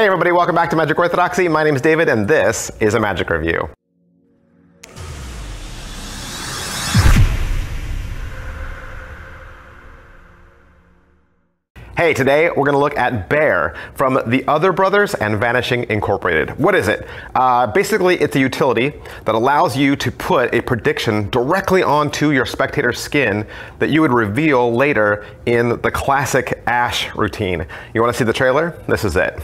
Hey everybody, welcome back to Magic Orthodoxy. My name is David and this is a Magic Review. Hey, today we're going to look at Bare from the Other Brothers and Vanishing Incorporated. What is it? Uh, basically, it's a utility that allows you to put a prediction directly onto your spectator's skin that you would reveal later in the classic Ash routine. You want to see the trailer? This is it.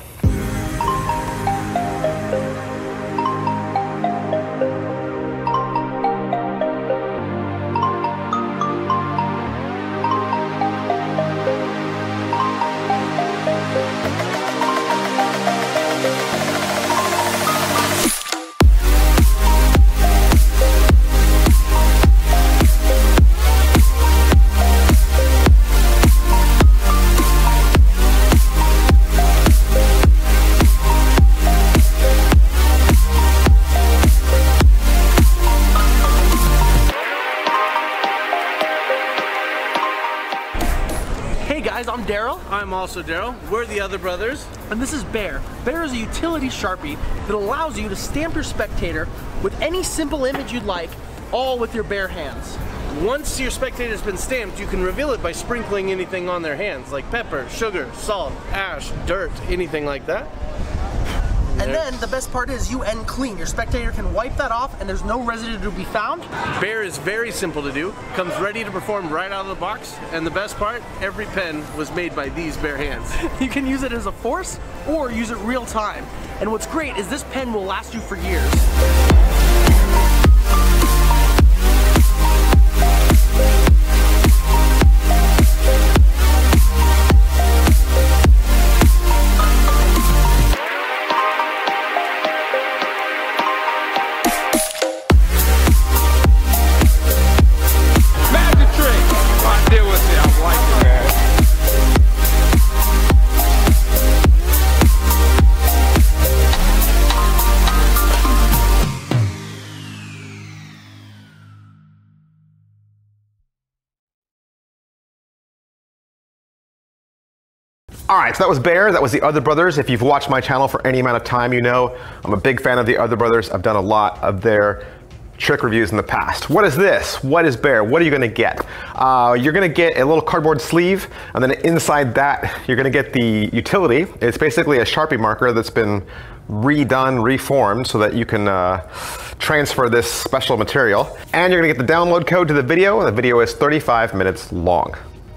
Hey guys, I'm Daryl, I'm also Daryl. We're the other brothers. and this is Bare. Bare is a utility Sharpie that allows you to stamp your spectator with any simple image you'd like, all with your bare hands. Once your spectator's been stamped, you can reveal it by sprinkling anything on their hands, like pepper, sugar, salt, ash, dirt, anything like that. And then the best part is you end clean. Your spectator can wipe that off and there's no residue to be found. Bare is very simple to do, comes ready to perform right out of the box, and the best part, every pen was made by these bare hands. You can use it as a force or use it real time. And what's great is this pen will last you for years. All right, so that was Bare. That was the Other Brothers. If you've watched my channel for any amount of time, you know I'm a big fan of the Other Brothers. I've done a lot of their trick reviews in the past. What is this? What is Bare? What are you gonna get? Uh, you're gonna get a little cardboard sleeve, and then inside that, you're gonna get the utility. It's basically a Sharpie marker that's been redone, reformed, so that you can uh, transfer this special material. And you're gonna get the download code to the video, the video is 35 minutes long.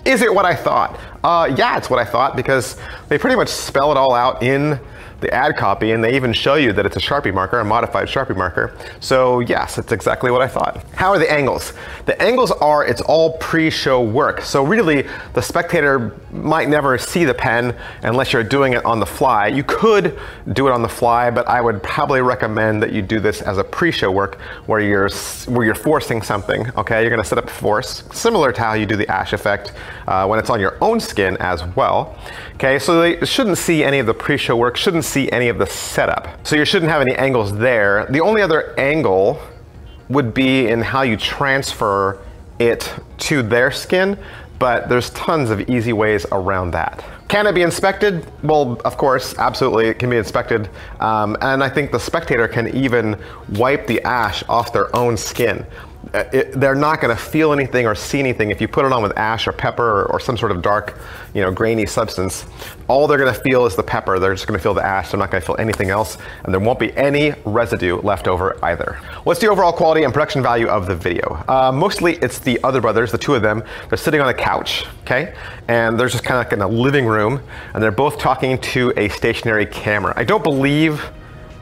Is it what I thought? Uh, yeah, it's what I thought because they pretty much spell it all out in the ad copy and they even show you that it's a Sharpie marker, a modified Sharpie marker. So yes, it's exactly what I thought. How are the angles? The angles are, it's all pre-show work. So really, the spectator might never see the pen unless you're doing it on the fly. You could do it on the fly, but I would probably recommend that you do this as a pre-show work where you're, where you're forcing something, okay? You're gonna set up force, similar to how you do the ash effect uh, when it's on your own skin as well. Okay, so they shouldn't see any of the pre-show work, shouldn't see any of the setup. So you shouldn't have any angles there. The only other angle would be in how you transfer it to their skin, but there's tons of easy ways around that. Can it be inspected? Well, of course, absolutely, it can be inspected. Um, and I think the spectator can even wipe the ash off their own skin. Uh, it- they're not going to feel anything or see anything if you put it on with ash or pepper or, or some sort of dark, you know, grainy substance. All they're going to feel is the pepper. They're just going to feel the ash. They're not going to feel anything else, and there won't be any residue left over either. What's the overall quality and production value of the video? Uh, mostly, it's the other brothers, the two of them. They're sitting on a couch, okay, and they're just kind of like in a living room, and they're both talking to a stationary camera. I don't believe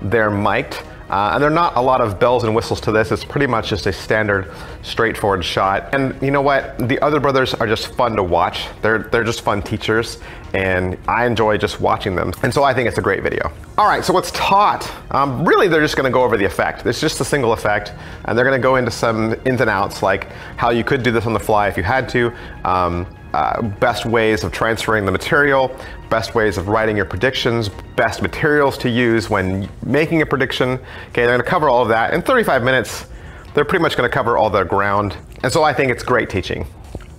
they're mic'd. Uh, and there are not a lot of bells and whistles to this. It's pretty much just a standard, straightforward shot. And you know what? The other brothers are just fun to watch. They're they're just fun teachers, and I enjoy just watching them. And so I think it's a great video. All right, so what's taught? Um, really, they're just going to go over the effect. It's just a single effect, and they're going to go into some ins and outs, like how you could do this on the fly if you had to. Um, uh, best ways of transferring the material, best ways of writing your predictions, best materials to use when making a prediction. Okay, they're to cover all of that in 35 minutes. They're pretty much going to cover all the ground, and so I think it's great teaching.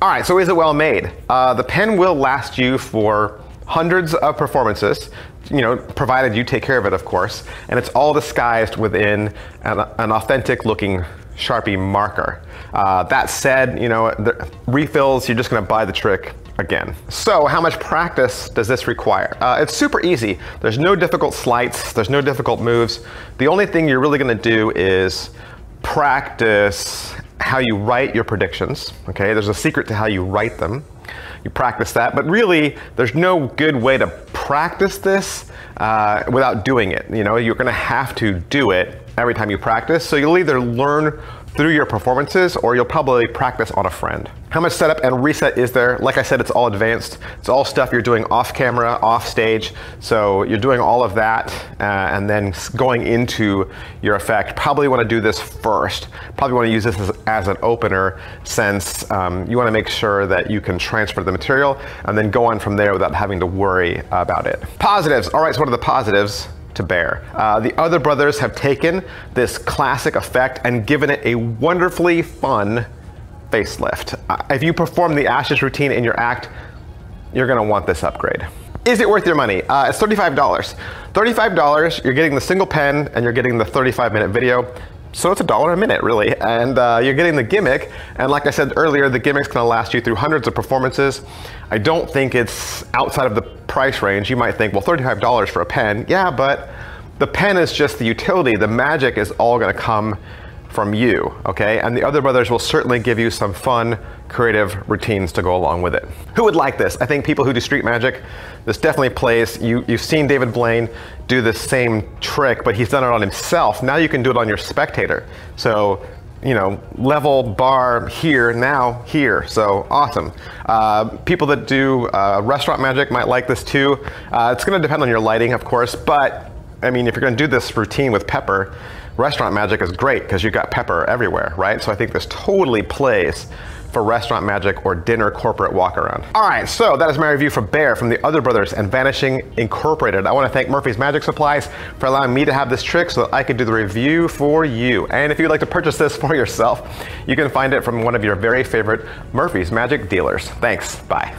All right, so is it well made? Uh, the pen will last you for hundreds of performances. you know, provided you take care of it, of course. And it's all disguised within an, an authentic looking Sharpie marker. Uh, that said, you know, refills, you're just gonna buy the trick again. So how much practice does this require? Uh, it's super easy. There's no difficult sleights, there's no difficult moves. The only thing you're really gonna do is practice how you write your predictions, okay? There's a secret to how you write them. You practice that, but really, there's no good way to practice this uh, without doing it. You know, you're gonna have to do it every time you practice. So you'll either learn through your performances or you'll probably practice on a friend. How much setup and reset is there? Like I said, it's all advanced. It's all stuff you're doing off camera, off stage. So you're doing all of that uh, and then going into your effect. Probably want to do this first. Probably want to use this as, as an opener since um, you want to make sure that you can transfer the material and then go on from there without having to worry about it. Positives. All right, so what are the positives? To bare. Uh, the other brothers have taken this classic effect and given it a wonderfully fun facelift. Uh, if you perform the ashes routine in your act, you're gonna want this upgrade. Is it worth your money? Uh, it's $35. $35, you're getting the single pen and you're getting the 35 minute video. So it's a dollar a minute, really. And uh, you're getting the gimmick. And like I said earlier, the gimmick's gonna last you through hundreds of performances. I don't think it's outside of the price range. You might think, well, $35 for a pen. Yeah, but the pen is just the utility. The magic is all gonna come from you, okay? And the other brothers will certainly give you some fun, creative routines to go along with it. Who would like this? I think people who do street magic, this definitely plays. You, you've seen David Blaine do the same trick, but he's done it on himself. Now you can do it on your spectator. So, you know, level bar here, now here. So awesome. Uh, people that do uh, restaurant magic might like this too. Uh, it's gonna depend on your lighting, of course, but I mean, if you're gonna do this routine with pepper, restaurant magic is great because you've got pepper everywhere, right? So I think this totally plays for restaurant magic or dinner corporate walk around. All right, so that is my review for Bare from the Other Brothers and Vanishing Incorporated. I wanna thank Murphy's Magic Supplies for allowing me to have this trick so that I could do the review for you. And if you'd like to purchase this for yourself, you can find it from one of your very favorite Murphy's Magic dealers. Thanks, bye.